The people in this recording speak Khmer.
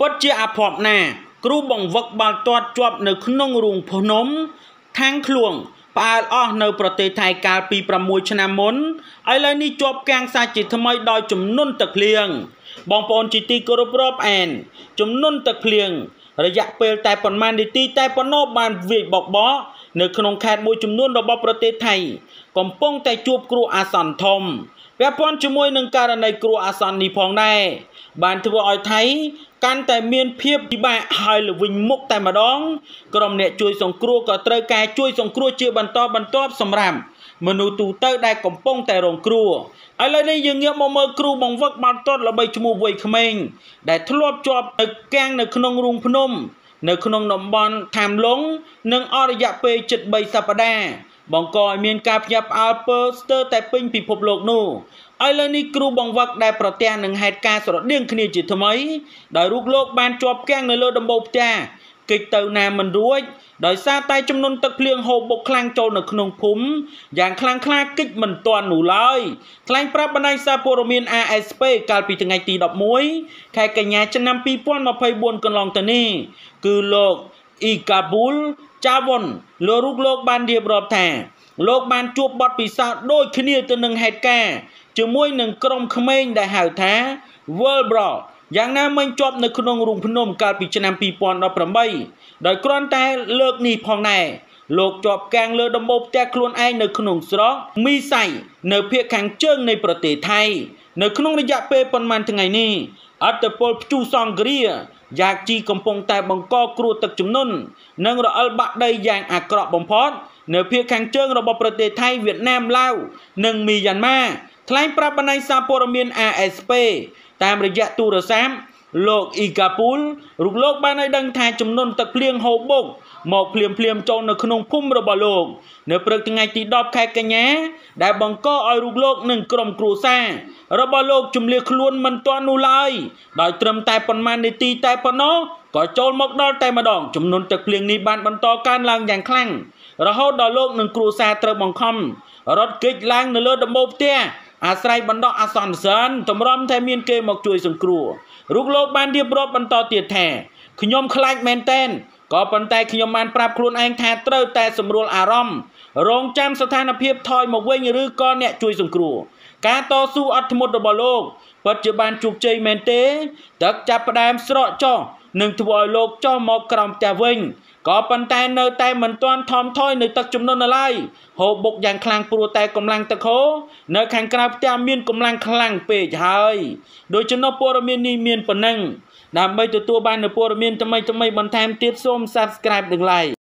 ពិតជាអភ័ព្វណាស់គ្រូបង្វឹកបាល់ទាត់ជាប់នៅក្នុងរូងភ្នំខាងឃ្លួងផ្អើលអស់នៅប្រទេសថៃកាលពី6ឆ្នាំមុនឥឡូវនេះជាប់កាំងសាច់ជាថ្មីដោយចំនួនទឹកភ្លៀងបងប្អូនជាទីគោរពរាប់អានចំនួនទឹកភ្លៀងរយៈពេលតែប៉ុន្មាននាទីតែប៉ុណ្ណោះបានវាយបបក នៅក្នុងខេត្តមួយចំនួនរបស់ប្រទេសថៃ កំពុងតែជួបគ្រោះអាសន្នធំពាក់ព័ន្ធជាមួយនឹងករណីគ្រោះអាសន្ននេះផងដែរបានធ្វើឲ្យថៃកាន់តែមានភាពពិបាកហើយល្វិញមុខតែម្ដងក្រុមអ្នកជួយសង្គ្រោះក៏ត្រូវការជួយសង្គ្រោះជាបន្តបន្ទាប់សម្រាប់មនុស្សទូទៅដែលកំពុងតែរងគ្រោះឥឡូវនេះយើងងាកមកមើលគ្រូបង្វឹកបាល់ទាត់ល្បីឈ្មោះវ័យក្មេងដែលធ្លាប់ជាប់នៅកាំងនៅក្នុងរូងភ្នំ នៅក្នុងតំបន់ថាមឡុងនិងអរយៈពេលជិត3សប្តាហ៍បង្កឲ្យមានការភ្ញាក់ផ្អើលពើស្ទើរតែពេញពិភពលោកនោះឥឡូវនេះគ្រូបង្វឹកដែលប្រទះនឹងហេតុការណ៍ស្រដៀងគ្នាជាថ្មីដោយរូបលោកបានជាប់គាំងនៅលើដំបូលផ្ទះ គេចទៅណាមិនរួចដោយសារតែចំនួនទឹកភ្លៀងហូរបុកខ្លាំងចូលនៅក្នុងភូមិយ៉ាងខ្លាំងក្លាកិច្ចមិនទាន់នោះឡើយថ្លែងប្រាប់បណ្ដាញសារព័ត៌មាន ASP កាលពីថ្ងៃទី11ខែកញ្ញាឆ្នាំ2024កន្លងទៅនេះគឺលោកអ៊ីកាប៊ូលចាវុនលោករូបលោកបានរៀបរាប់ថា លោកបានជួបបទពិសោធន៍ដូចគ្នាទៅនឹងហេតុការណ៍ជាមួយនឹងក្រុមក្មេងដែលហៅថា World Bro យ៉ាងណាមិញជាប់នៅក្នុងរូងភ្នំកាលពីឆ្នាំ2018ដោយគ្រាន់តែលើកនេះផងដែរលោកជាប់កាំងលើដំបូលផ្ទះខ្លួនឯងនៅក្នុងស្រុកមីសៃនៅភូមិខាងជើងនៃប្រទេសថៃ នៅក្នុងរយៈពេលប៉ុន្មានថ្ងៃនេះអត្តពលព្យុះសង្គ្រាយ៉ាជីកំពុងតែបង្កគ្រោះទឹកជំនន់និងរអិលបាក់ដីយ៉ាងអាក្រក់បំផុតនៅភូមិខាងជើងរបស់ប្រទេសថៃវៀតណាមឡាវនិងមីយ៉ាន់ម៉ា ថ្លែងប្រាប់បណ្ដាញសារព័ត៌មាន ASP តាមរយៈទូរស័ព្ទលោកអ៊ីកាពូលរូបលោកបានឲ្យដឹងថាចំនួនទឹកភ្លៀងហូរបុកមកភ្លាមភ្លាមចូលនៅក្នុងភូមិរបស់លោក នៅព្រឹកថ្ងៃទី10ខែកញ្ញា ដែលបង្កឲ្យរូបលោកនិងក្រុមគ្រួសាររបស់លោកជំនះខ្លួនមិនទាន់នោះឡើយដោយត្រឹមតែប៉ុន្មាននាទីតែប៉ុណ្ណោះក៏ចូលមកដល់តែម្ដងចំនួនទឹកភ្លៀងនេះបានបន្តកើនឡើងយ៉ាងខ្លាំងរហូតដល់លោកនិងគ្រួសារត្រូវបង្ខំរត់គេចឡើងនៅលើដំបូលផ្ទះ អាស្រ័យបណ្ដោះអាសន្នសិនតម្រាំតែមានគេមកជួយសង្គ្រោះរូបលោកបានរៀបរាប់បន្តទៀតថាខ្ញុំខ្លាចមែនតែនក៏ប៉ុន្តែខ្ញុំបានប្រាប់ខ្លួនឯងថាត្រូវតែសម្រួលអារម្មណ៍រងចាំស្ថានភាពថយមកវិញឬក៏អ្នកជួយសង្គ្រោះការតស៊ូអត់ធ្មត់របស់លោកពិតជាបានជោគជ័យមែនទេទឹកចាប់ផ្ដើមស្រកចុះនឹងធ្វើឲ្យលោកចុះមកក្រោមផ្ទះវិញ ក៏ប៉ុន្តែនៅតែមិនទាន់ថមថយនៅទឹកចំនួននៅឡើយហូបបុកយ៉ាងខ្លាំងព្រោះតែកម្លាំងទឹកហូរនៅខាងក្រៅផ្ទះមានកម្លាំងខ្លាំងពេកហើយដោយចំណុះព័ត៌មាននេះមានប៉ុណ្ណឹងដើម្បីទទួលបាននូវព័ត៌មានថ្មីៗបន្ថែមទៀតសូម Subscribe និង Like